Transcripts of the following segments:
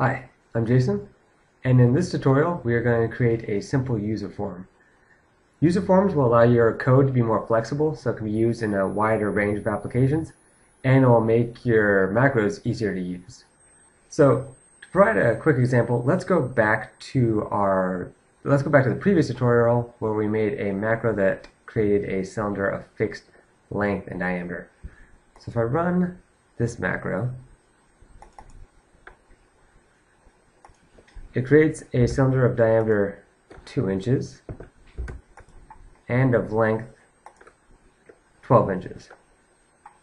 Hi, I'm Jason, and in this tutorial we are going to create a simple user form. User forms will allow your code to be more flexible so it can be used in a wider range of applications and it will make your macros easier to use. So to provide a quick example, let's go back to our let's go back to the previous tutorial where we made a macro that created a cylinder of fixed length and diameter. So if I run this macro, It creates a cylinder of diameter 2 inches and of length 12 inches.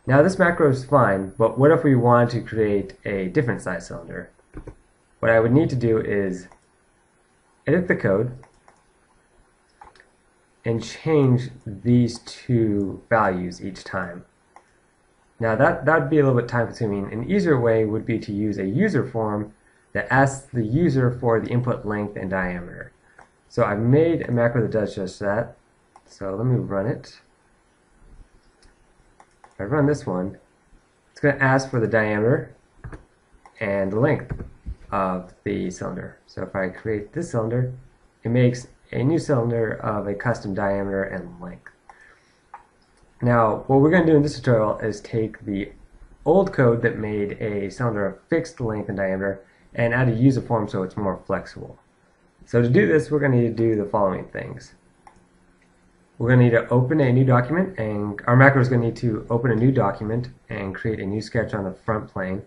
Now this macro is fine, but what if we want to create a different size cylinder? What I would need to do is edit the code and change these two values each time. Now that that would be a little bit time consuming. An easier way would be to use a user form that asks the user for the input length and diameter. So I've made a macro that does just that. So let me run it. If I run this one, it's going to ask for the diameter and the length of the cylinder. So if I create this cylinder, it makes a new cylinder of a custom diameter and length. Now, what we're going to do in this tutorial is take the old code that made a cylinder of fixed length and diameter and add a user form so it's more flexible. So to do this, we're going to need to do the following things. We're going to need to open a new document, and our macro is going to need to open a new document and create a new sketch on the front plane.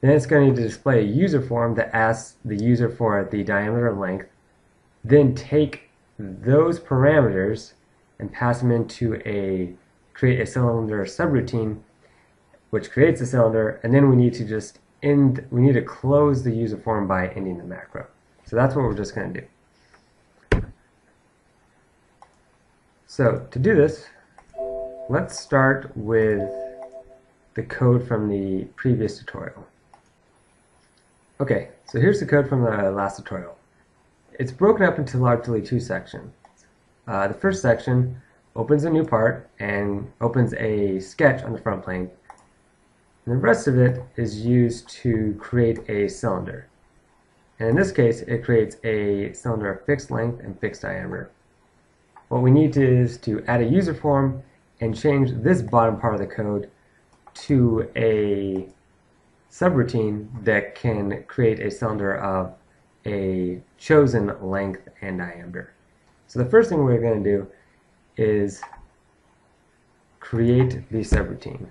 Then it's going to need to display a user form that asks the user for the diameter and length. Then take those parameters and pass them into a create a cylinder subroutine, which creates a cylinder, and then we need to just end, we need to close the user form by ending the macro. So that's what we're just going to do. So to do this, let's start with the code from the previous tutorial. Okay, so here's the code from the last tutorial. It's broken up into largely two sections. Uh, the first section opens a new part and opens a sketch on the front plane and the rest of it is used to create a cylinder. And in this case, it creates a cylinder of fixed length and fixed diameter. What we need to is to add a user form and change this bottom part of the code to a subroutine that can create a cylinder of a chosen length and diameter. So the first thing we're going to do is create the subroutine.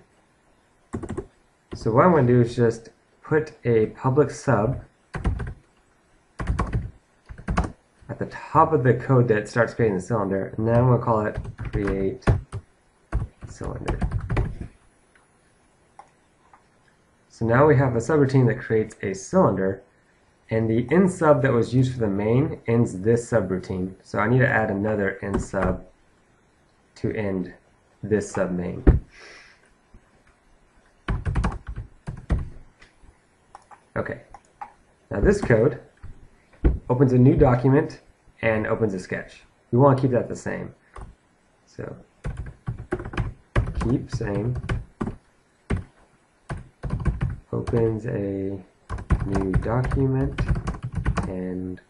So what I'm going to do is just put a public sub at the top of the code that starts creating the cylinder, and then I'm going to call it create cylinder. So now we have a subroutine that creates a cylinder, and the end sub that was used for the main ends this subroutine. So I need to add another end sub to end this sub Okay. Now this code opens a new document and opens a sketch. We want to keep that the same. So keep same opens a new document and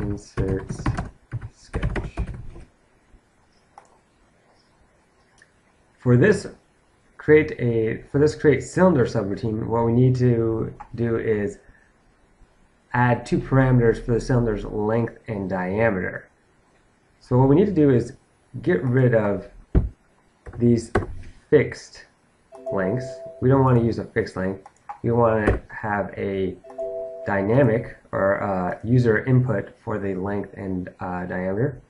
inserts sketch. For this create a, for this create cylinder subroutine, what we need to do is add two parameters for the cylinder's length and diameter. So what we need to do is get rid of these fixed lengths. We don't want to use a fixed length. We want to have a dynamic or uh, user input for the length and uh, diameter.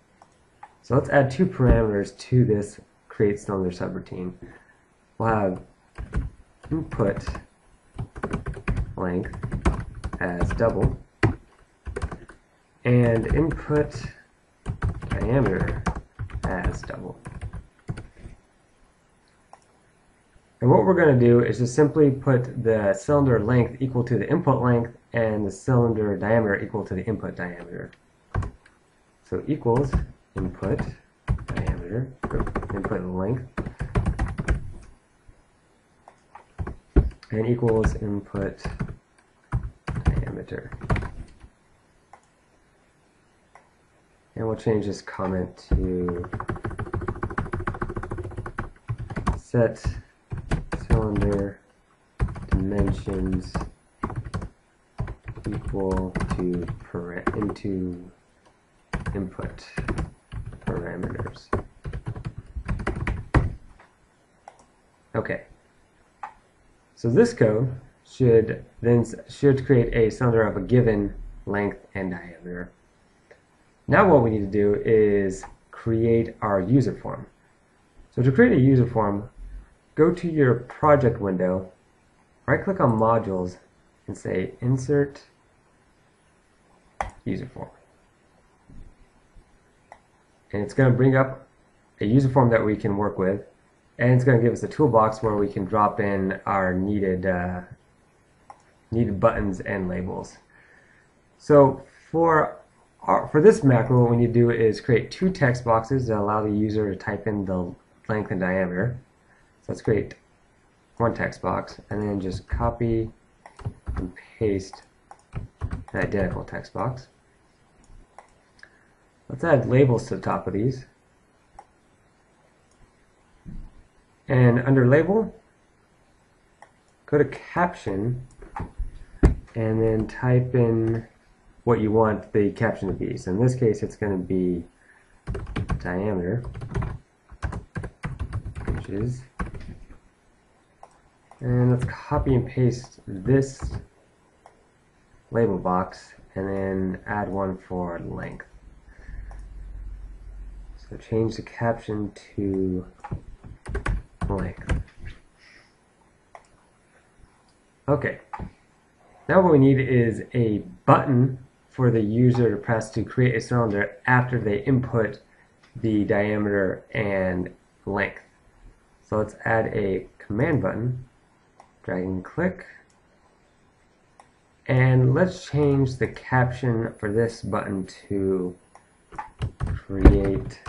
So let's add two parameters to this create cylinder subroutine we'll have input length as double and input diameter as double. And what we're going to do is just simply put the cylinder length equal to the input length and the cylinder diameter equal to the input diameter. So equals input diameter, input length and equals input diameter. And we'll change this comment to set cylinder dimensions equal to into input parameters. Okay. So this code should then should create a cylinder of a given length and diameter. Now what we need to do is create our user form. So to create a user form, go to your project window, right click on modules and say insert user form. And it's going to bring up a user form that we can work with and it's going to give us a toolbox where we can drop in our needed uh, needed buttons and labels. So for our, for this macro, what we need to do is create two text boxes that allow the user to type in the length and diameter. So let's create one text box and then just copy and paste an identical text box. Let's add labels to the top of these. And under label, go to caption and then type in what you want the caption to be. So in this case, it's going to be diameter inches. And let's copy and paste this label box and then add one for length. So change the caption to length. Okay. Now what we need is a button for the user to press to create a cylinder after they input the diameter and length. So let's add a command button, drag and click, and let's change the caption for this button to create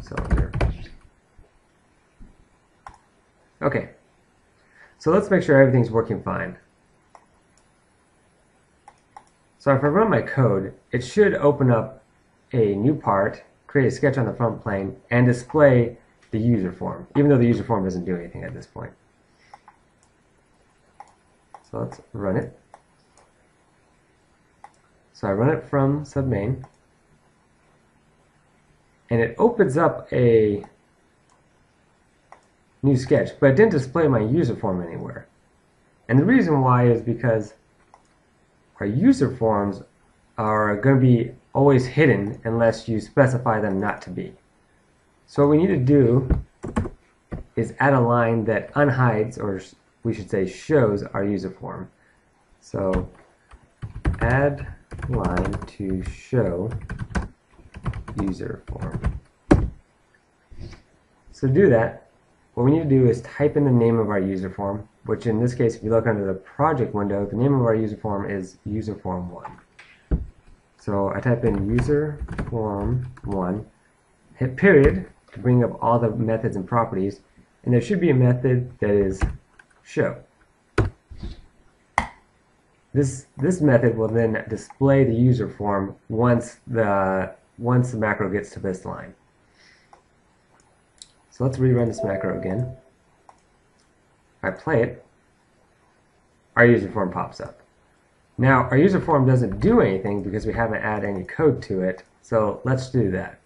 cylinder. Okay, so let's make sure everything's working fine. So if I run my code, it should open up a new part, create a sketch on the front plane, and display the user form, even though the user form doesn't do anything at this point. So let's run it. So I run it from submain, and it opens up a new sketch, but it didn't display my user form anywhere. And the reason why is because our user forms are going to be always hidden unless you specify them not to be. So what we need to do is add a line that unhides, or we should say shows, our user form. So add line to show user form. So to do that, what we need to do is type in the name of our user form, which in this case, if you look under the project window, the name of our user form is user form 1. So I type in user form 1, hit period to bring up all the methods and properties, and there should be a method that is show. This, this method will then display the user form once the, once the macro gets to this line. So let's rerun this macro again. If I play it, our user form pops up. Now, our user form doesn't do anything because we haven't added any code to it, so let's do that.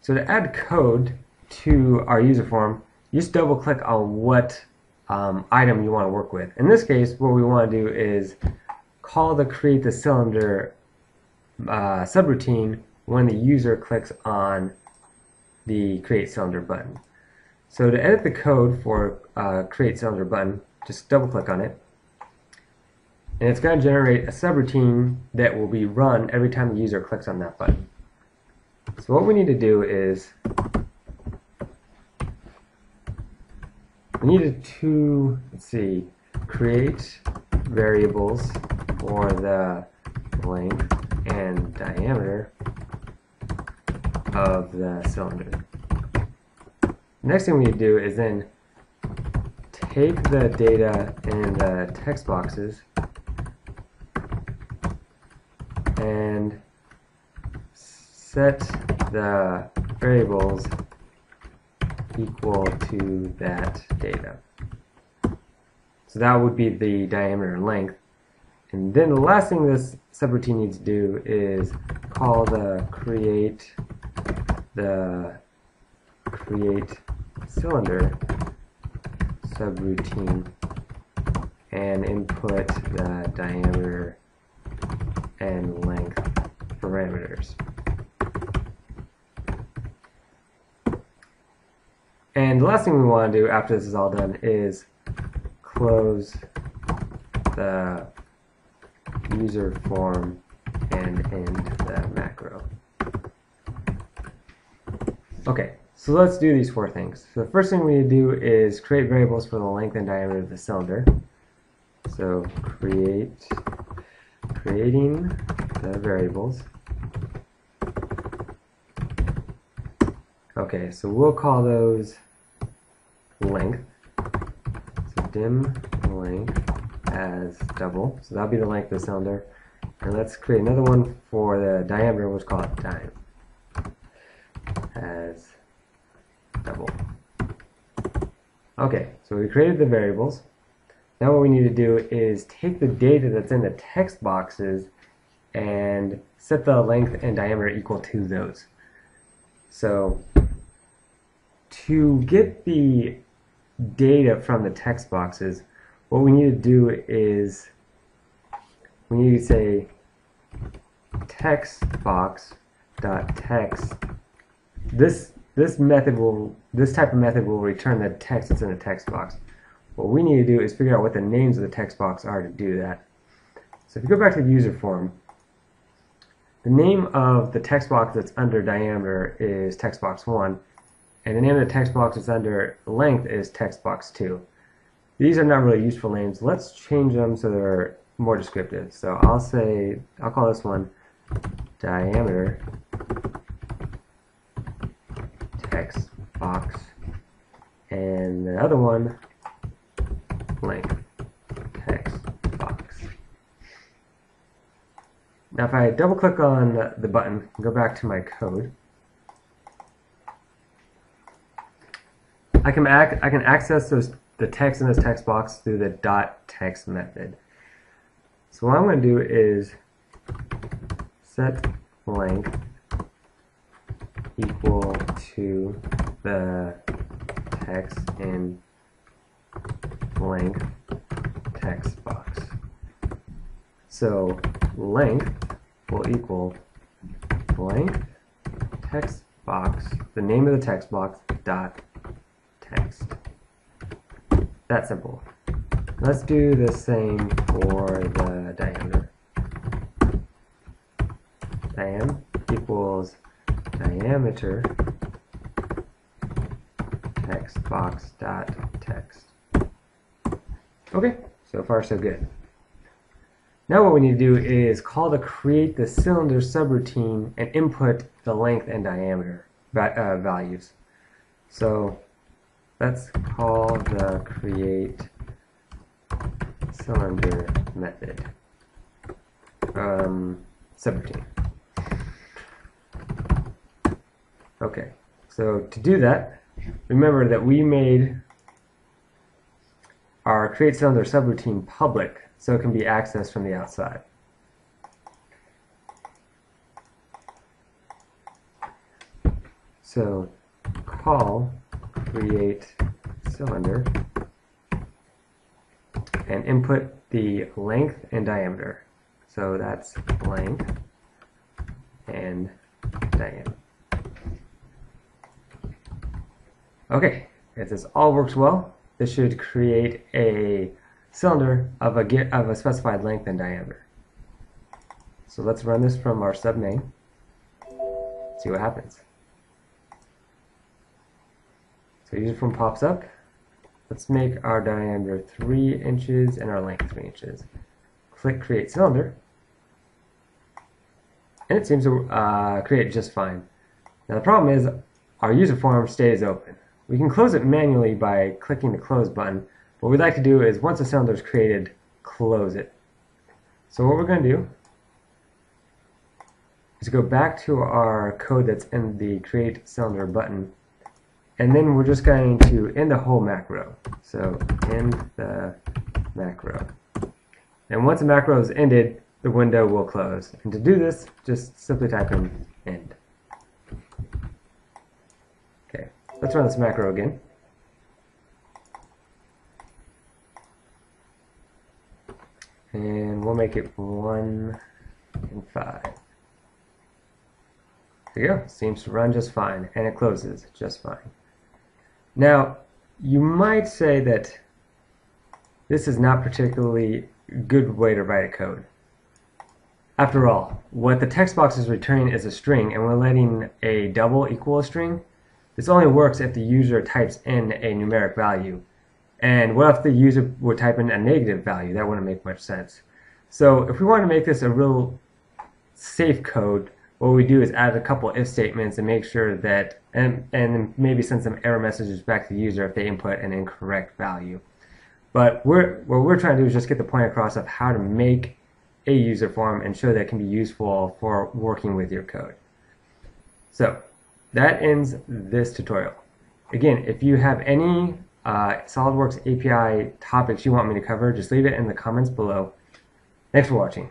So to add code to our user form, you just double click on what um, item you want to work with. In this case, what we want to do is call the create the cylinder uh, subroutine when the user clicks on the create cylinder button. So to edit the code for uh, create cylinder button, just double click on it. And it's going to generate a subroutine that will be run every time the user clicks on that button. So what we need to do is we need to, let's see, create variables for the length and diameter of the cylinder. Next thing we need to do is then take the data in the text boxes and set the variables equal to that data. So that would be the diameter and length. And then the last thing this subroutine needs to do is call the create the create cylinder subroutine and input the diameter and length parameters. And the last thing we want to do after this is all done is close the user form and end the macro. Okay, so let's do these four things. So the first thing we need to do is create variables for the length and diameter of the cylinder. So create creating the variables. Okay, so we'll call those length. So dim length as double. So that'll be the length of the cylinder. And let's create another one for the diameter, we'll call it diam as double. Okay, so we created the variables. Now what we need to do is take the data that's in the text boxes and set the length and diameter equal to those. So to get the data from the text boxes, what we need to do is we need to say text box dot text. This this method will this type of method will return the text that's in the text box. What we need to do is figure out what the names of the text box are to do that. So if you go back to the user form, the name of the text box that's under diameter is text box 1, and the name of the text box that's under length is text box 2. These are not really useful names. Let's change them so they're more descriptive. So I'll say, I'll call this one diameter text box, and the other one length text box. Now if I double click on the button go back to my code, I can ac I can access those the text in this text box through the dot text method. So what I'm going to do is set length equal to the text in length text box. So length will equal length text box, the name of the text box, dot text. That simple. Let's do the same for the diameter. Diam equals diameter text box dot text. Okay, so far so good. Now what we need to do is call the create the cylinder subroutine and input the length and diameter uh, values. So let's call the create cylinder method um, subroutine. Okay, so to do that, remember that we made our create cylinder subroutine public so it can be accessed from the outside. So call create cylinder and input the length and diameter. So that's length and diameter. Okay, if this all works well, this should create a cylinder of a, of a specified length and diameter. So let's run this from our submain, see what happens. So user form pops up. Let's make our diameter 3 inches and our length 3 inches. Click create cylinder. And it seems to uh, create just fine. Now the problem is our user form stays open. We can close it manually by clicking the close button, what we'd like to do is once a cylinder is created, close it. So what we're going to do is go back to our code that's in the create cylinder button and then we're just going to end the whole macro. So end the macro. And once the macro is ended, the window will close. And to do this, just simply type in end. Okay, let's run this macro again. And we'll make it 1 and 5. There you go. Seems to run just fine, and it closes just fine. Now, you might say that this is not particularly good way to write a code. After all, what the text box is returning is a string, and we're letting a double equal a string. This only works if the user types in a numeric value. And what if the user would type in a negative value? That wouldn't make much sense. So if we want to make this a real safe code, what we do is add a couple if statements and make sure that, and, and maybe send some error messages back to the user if they input an incorrect value. But we're, what we're trying to do is just get the point across of how to make a user form and show that it can be useful for working with your code. So that ends this tutorial. Again, if you have any uh, SOLIDWORKS API topics you want me to cover, just leave it in the comments below. Thanks for watching.